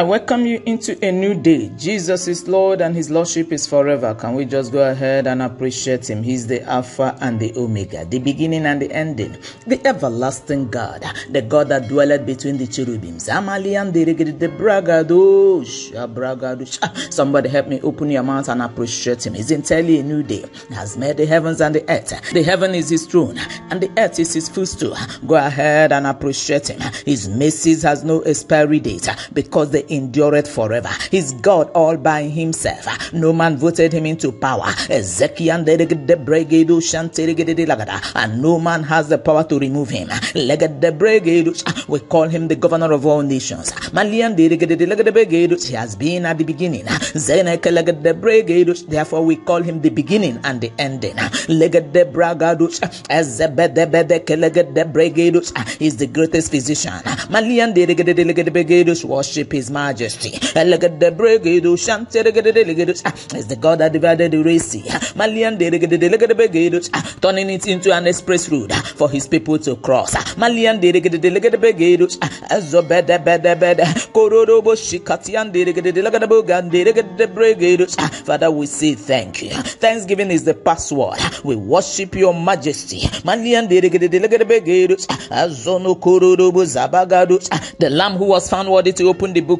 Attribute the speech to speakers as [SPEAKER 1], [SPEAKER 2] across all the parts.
[SPEAKER 1] I welcome you into a new day. Jesus is Lord and His Lordship is forever. Can we just go ahead and appreciate Him? He's the Alpha and the Omega, the beginning and the ending, the everlasting God, the God that dwelleth between the cherubims. Somebody help me open your mouth and appreciate Him. He's entirely a new day. He has made the heavens and the earth. The heaven is His throne and the earth is His footstool. Go ahead and appreciate Him. His mercies has no expiry date because the endureth forever. He's God all by himself. No man voted him into power. And no man has the power to remove him. We call him the governor of all nations. He has been at the beginning. Therefore, we call him the beginning and the ending. He's the greatest physician. Worship his majesty. Ah, is the God that divided the Sea. Ah, ah, turning it into an express road for his people to cross. Father, we say thank you. Thanksgiving is the password. We worship your majesty. The lamb who was found worthy to open the book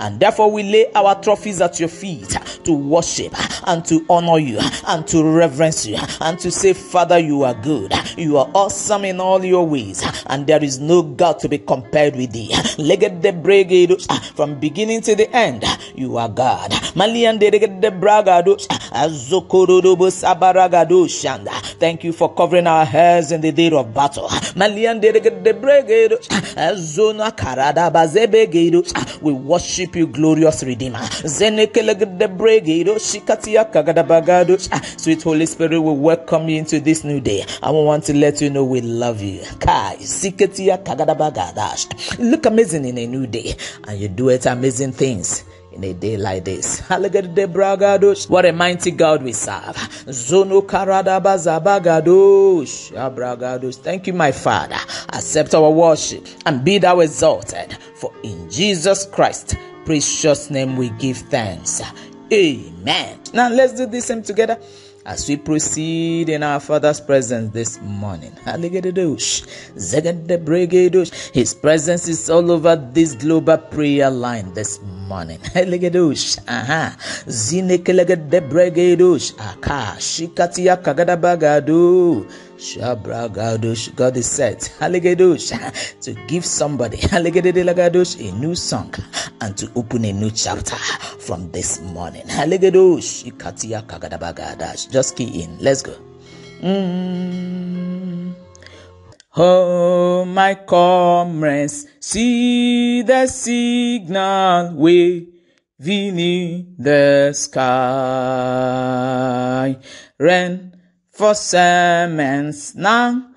[SPEAKER 1] And therefore, we lay our trophies at your feet to worship and to honor you and to reverence you and to say, Father, you are good. You are awesome in all your ways, and there is no God to be compared with thee. From beginning to the end, you are God. Thank you for covering our heads in the day of battle. Ah, we worship you, glorious Redeemer. Ah, sweet Holy Spirit, we welcome you into this new day. I want to let you know we love you. Look amazing in a new day, and you do it amazing things in a day like this. What a mighty God we serve. Thank you, my Father. Accept our worship and be thou exalted. For in Jesus Christ, precious name, we give thanks. Amen. Now let's do this same together as we proceed in our Father's presence this morning. His presence is all over this global prayer line this morning. Aha. Aka. Shikatia kagadabagado. Shabragadosh. God is set said to give somebody a new song and to open a new chapter from this morning. Halligedushatiya Kagadabagadash. Just key in. Let's go. Mm. Oh, my comrades, see the signal waving in the sky. Rain for sermons now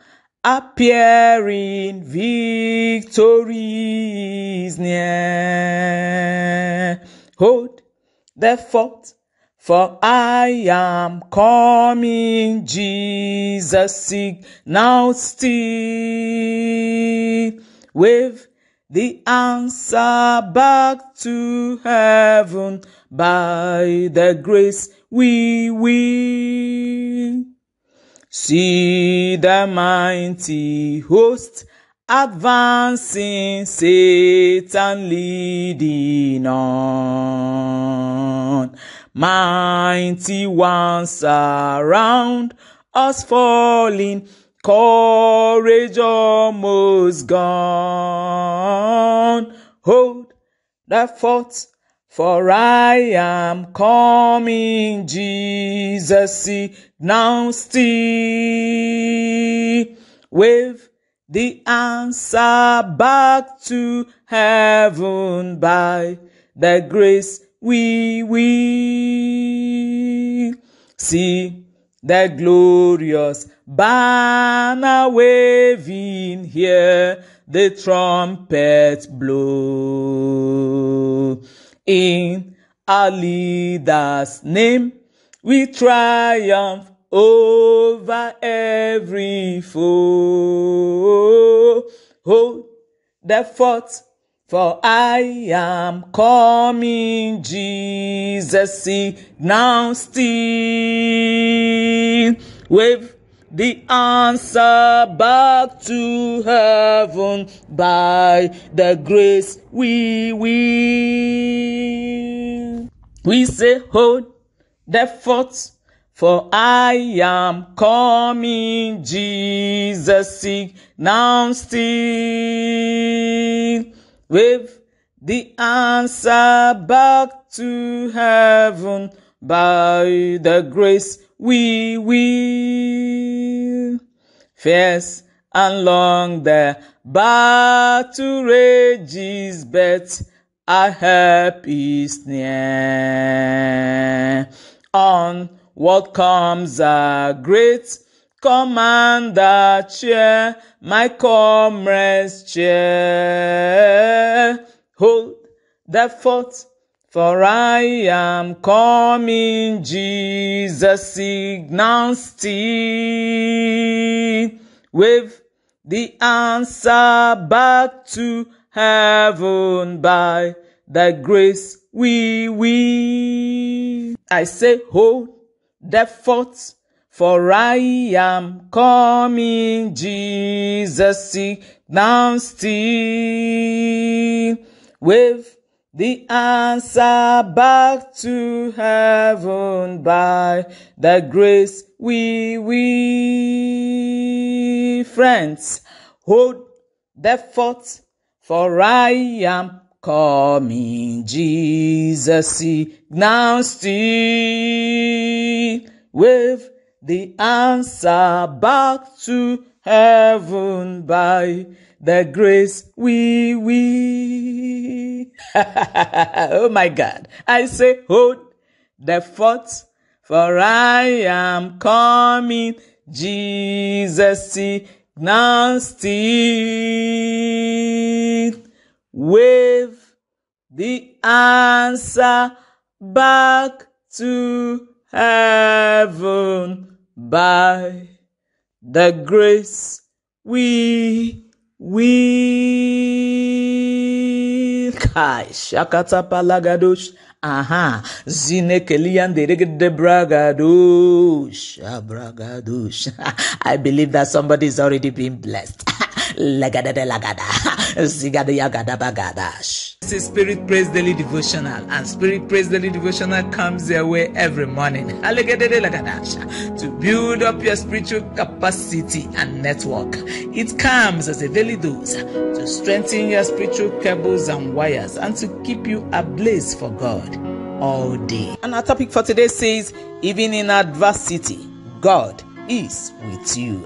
[SPEAKER 1] appearing victories near. Hold the fort, for I am coming, Jesus seek now still. With the answer back to heaven by the grace we will. See the mighty host advancing, Satan leading on. Mighty ones around us falling, courage almost gone. Hold the fort for I am coming, Jesus, see now still. With the answer back to heaven by the grace we will see the glorious banner waving here the trumpet blow in our leader's name we triumph over every foe. Hold the fort, for I am coming, Jesus. See now still wave the answer back to heaven by the grace we will. We say, hold the fort for I am coming, Jesus, seek now still. With the answer back to heaven by the grace we will. Fierce and long the battle rages, but our help is near. On what comes a great commander cheer, my comrades cheer. Hold the fort, for I am coming, Jesus signal still. Wave the answer back to heaven by the grace we will. I say, hold the fort, for I am coming, Jesus, down still. The answer back to heaven by the grace we we Friends, hold the fort, for I am coming, Jesus, now still the answer back to heaven by the grace we we oh my God. I say, hold the fort, for I am coming, Jesus, now still wave the answer back to heaven by the grace we will. Kai shakata palagadosh. Aha, zine kelian de bragadosh. Bragadosh. I believe that somebody is already being blessed. Lagadada lagada. Zigada yagada bagadash. This is Spirit Praise Daily Devotional, and Spirit Praise Daily Devotional comes your way every morning. To build up your spiritual capacity and network. It comes as a daily dose to strengthen your spiritual cables and wires and to keep you ablaze for God all day. And our topic for today says, even in adversity, God is with you.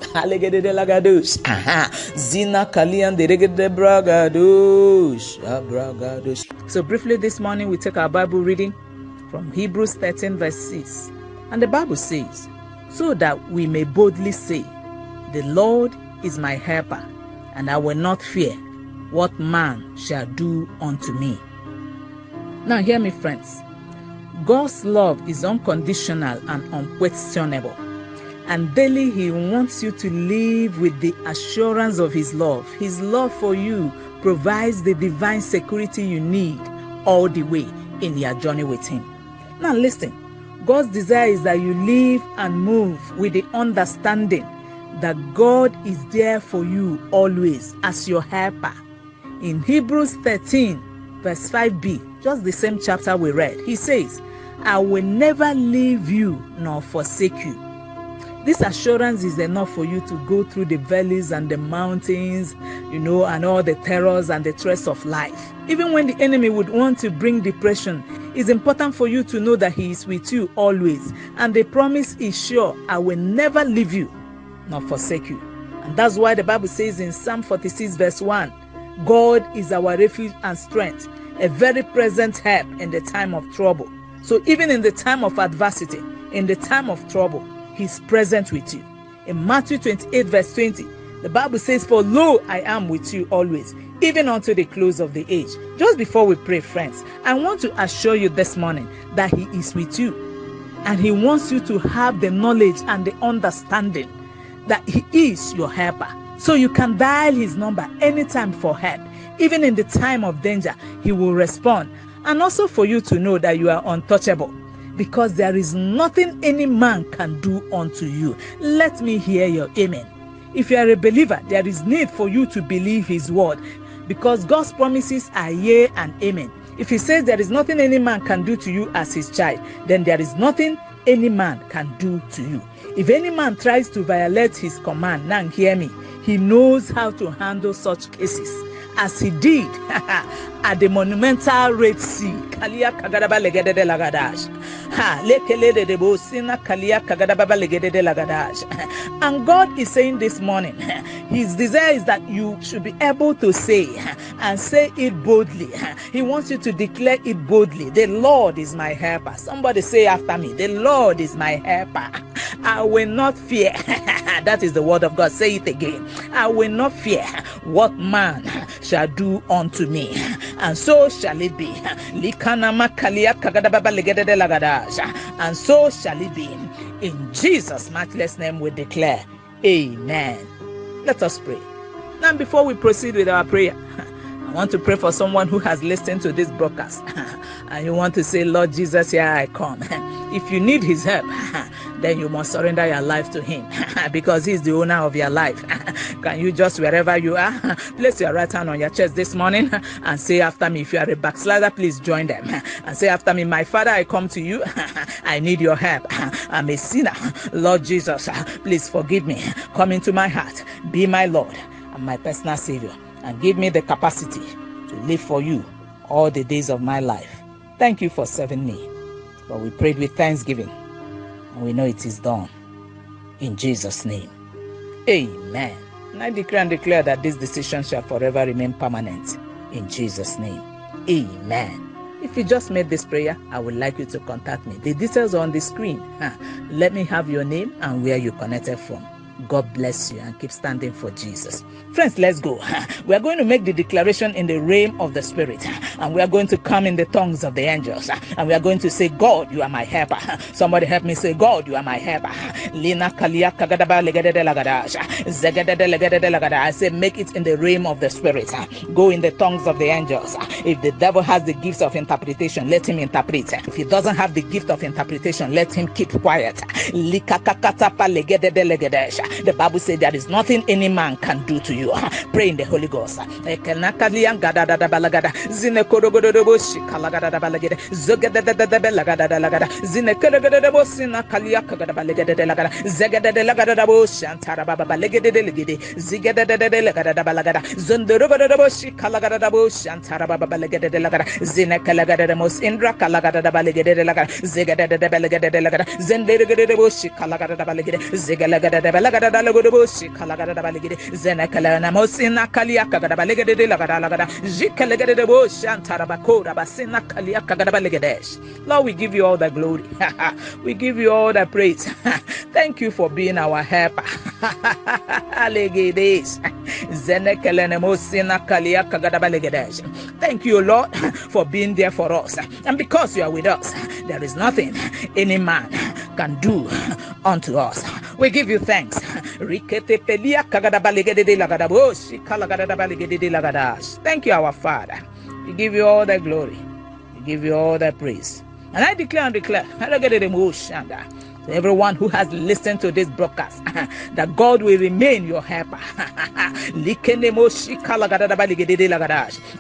[SPEAKER 1] Zina So briefly this morning we take our Bible reading from Hebrews 13 verse 6. And the Bible says, so that we may boldly say, the Lord is my helper, and I will not fear what man shall do unto me. Now hear me friends. God's love is unconditional and unquestionable. And daily, He wants you to live with the assurance of His love. His love for you provides the divine security you need all the way in your journey with Him. Now, listen God's desire is that you live and move with the understanding that God is there for you always as your helper. In Hebrews 13, verse 5b, just the same chapter we read, he says, I will never leave you nor forsake you. This assurance is enough for you to go through the valleys and the mountains, you know, and all the terrors and the threats of life. Even when the enemy would want to bring depression, it's important for you to know that He is with you always. And the promise is sure I will never leave you nor forsake you. And that's why the Bible says in Psalm 46, verse 1 God is our refuge and strength, a very present help in the time of trouble. So even in the time of adversity, in the time of trouble, He's present with you. In Matthew 28, verse 20, the Bible says, For lo, I am with you always, even unto the close of the age. Just before we pray, friends, I want to assure you this morning that He is with you. And He wants you to have the knowledge and the understanding that He is your helper. So you can dial His number anytime for help. Even in the time of danger, He will respond. And also for you to know that you are untouchable because there is nothing any man can do unto you. Let me hear your amen. If you are a believer, there is need for you to believe his word because God's promises are yea and amen. If he says there is nothing any man can do to you as his child, then there is nothing any man can do to you. If any man tries to violate his command, now hear me, he knows how to handle such cases as he did at the monumental Red Sea. And God is saying this morning, His desire is that you should be able to say and say it boldly. He wants you to declare it boldly. The Lord is my helper. Somebody say after me, The Lord is my helper. I will not fear. that is the word of God. Say it again. I will not fear what man shall do unto me. And so shall it be. And so shall it be. In Jesus' matchless name we declare. Amen. Let us pray. Now, before we proceed with our prayer, I want to pray for someone who has listened to this broadcast and you want to say, Lord Jesus, here I come. If you need his help, then you must surrender your life to him because he's the owner of your life. Can you just, wherever you are, place your right hand on your chest this morning and say after me, if you are a backslider, please join them and say after me, My Father, I come to you. I need your help. I'm a sinner. Lord Jesus, please forgive me. Come into my heart. Be my Lord and my personal Savior and give me the capacity to live for you all the days of my life. Thank you for serving me. But we prayed with thanksgiving, we know it is done. In Jesus' name. Amen. And I declare and declare that this decision shall forever remain permanent. In Jesus' name. Amen. If you just made this prayer, I would like you to contact me. The details are on the screen. Let me have your name and where you connected from. God bless you and keep standing for Jesus. Friends, let's go. We are going to make the declaration in the realm of the Spirit, and we are going to come in the tongues of the angels, and we are going to say, God, you are my helper. Somebody help me say, God, you are my helper. I say, make it in the realm of the Spirit. Go in the tongues of the angels. If the devil has the gift of interpretation, let him interpret. If he doesn't have the gift of interpretation, let him keep quiet. The Bible says there is nothing any man can do to you. Pray in the Holy Ghost. Zegada de da de de antara bakora Lord we give you all the glory. We give you all the praise. Thank you for being our helper. Baligedesh thank you Lord for being there for us. And because you are with us there is nothing any man can do unto us we give you thanks Thank you, our Father. We give you all the glory. We give you all the praise. And I declare and declare, to everyone who has listened to this broadcast, that God will remain your helper.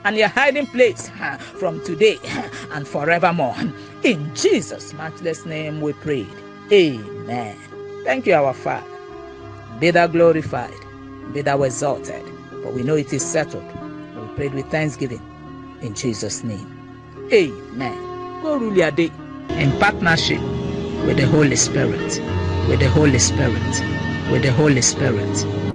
[SPEAKER 1] and your hiding place from today and forevermore. In Jesus' matchless name we prayed. Amen. Thank you, our Father. Be thou glorified, be thou exalted. For we know it is settled. We prayed with thanksgiving in Jesus' name. Amen. Go rule your day in partnership with the Holy Spirit, with the Holy Spirit, with the Holy Spirit.